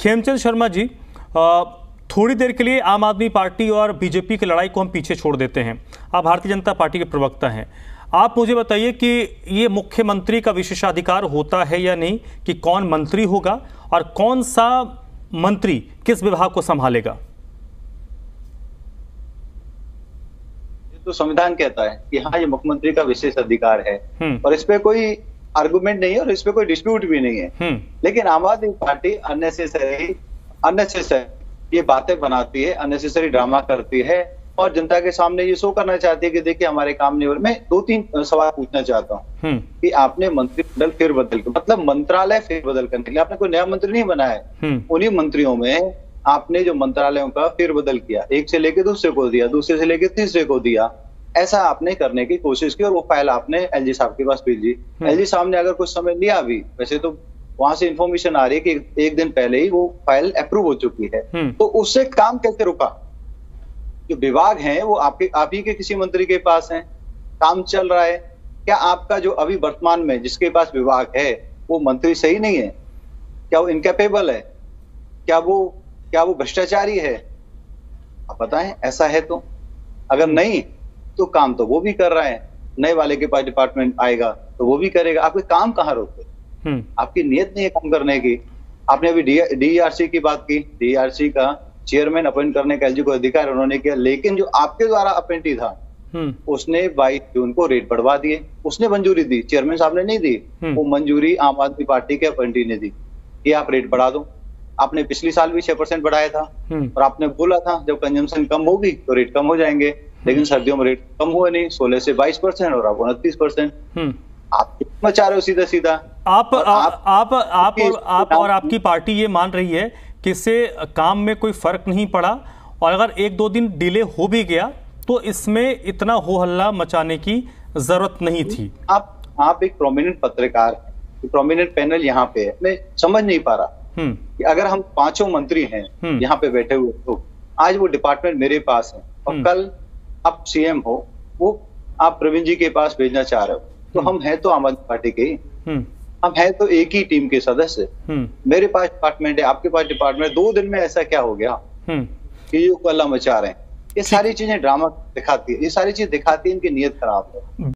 खेमचंद शर्मा जी थोड़ी देर के लिए आम आदमी पार्टी और बीजेपी की लड़ाई को हम पीछे छोड़ देते हैं। आप भारतीय जनता पार्टी के प्रवक्ता हैं। आप मुझे बताइए कि ये मुख्यमंत्री का विशेषाधिकार होता है या नहीं कि कौन मंत्री होगा और कौन सा मंत्री किस विभाग को संभालेगा? तो संविधान कहता है कि हाँ ये मुख्यमंत्री का विशेष अधिकार है। हम्म। और इस पे कोई आर्गुमेंट नहीं है और इस पे कोई डिस्प्यूट भी नहीं है। हम्म। लेकिन आम आदमी पार्टी अननेसेसरी अननेसेसरी ये बातें बनाती है अननेसेसरी ड्रामा करती है और जनता के सामने ये शो करना चाहती है कि देखिए हमारे काम नहीं हो रहे। मैं दो तीन सवाल पूछना चाहता हूँ हम्म। कि आपने मंत्रिमंडल फिर बदल मतलब मंत्रालय फिर बदल करने के लिए आपने कोई नया मंत्री नहीं बनाया हम्म। उन्हीं मंत्रियों में आपने जो मंत्रालयों का फिर बदल किया एक से लेके दूसरे को दिया दूसरे से लेके तीसरे को दिया ऐसा आपने करने की कोशिश की और वो फ़ाइल आपने एलजी साहब के पास भेजी। हम्म। एलजी साहब ने अगर कुछ समय लिया भी वैसे तो वहाँ से इंफॉर्मेशन आ रही है कि एक दिन पहले ही वो फ़ाइल अप्रूव हो चुकी है। हम्म। तो उससे काम कैसे रुका? जो विभाग हैं वो आपके आप ही के किसी मंत्री के पास हैं। काम चल रहा है। क्या आपका जो अभी वर्तमान में जिसके पास विभाग है वो मंत्री सही नहीं है? क्या वो इनकेपेबल है? क्या वो क्या वो भ्रष्टाचारी है? आप बताएँ ऐसा है तो। अगर नहीं तो काम तो वो भी कर रहा है नए वाले के पास डिपार्टमेंट आएगा तो वो भी करेगा। आपके काम कहाँ रोकते? हम्म। आपकी नीयत नहीं है काम करने की। आपने अभी डीआरसी की बात की। डीआरसी का चेयरमैन अपॉइंट करने का एलजी को अधिकार उन्होंने किया लेकिन जो आपके द्वारा अपॉइंटी था हम्म। उसने 22 जून को रेट बढ़वा दिए। उसने मंजूरी दी चेयरमैन साहब ने नहीं दी। हम्म। वो मंजूरी आम आदमी पार्टी के अपॉइंटी ने दी कि आप रेट बढ़ा दो। आपने पिछली साल भी छह परसेंट बढ़ाया था और आपने बोला था जब कंजम्पशन कम होगी तो रेट कम हो जाएँगे। लेकिन सर्दियों में रेट कम हुआ नहीं सोलह से बाईस परसेंट और अब उनतीस परसेंट हम्म। आप क्यों मचा रहे हो सीधा सीधा आप और आप आप आप और आप और आपकी पार्टी ये मान रही है कि इससे काम में कोई फ़र्क नहीं पड़ा और अगर एक दो दिन डिले हो भी गया तो इसमें इतना हो हल्ला मचाने की ज़रूरत नहीं थी। आप आप एक प्रोमिनेंट पत्रकार प्रोमिनेंट पैनल यहाँ पे है। मैं समझ नहीं पा रहा हम्म। कि अगर हम पाँचों मंत्री हैं हम्म। यहाँ पे बैठे हुए तो आज वो डिपार्टमेंट मेरे पास है और। कल आप सीएम हो वो आप प्रवीण जी के पास भेजना चाह रहे हो तो हम हैं तो आम आदमी पार्टी के हम्म। हम हैं तो एक ही टीम के सदस्य। हम्म। मेरे पास डिपार्टमेंट है आपके पास डिपार्टमेंट दो दिन में ऐसा क्या हो गया? हम्म। कि ये कल्ला मचा रहे हैं। ये सारी चीज़ें ड्रामा दिखाती है ये सारी चीज़ दिखाती है इनकी नीयत खराब है।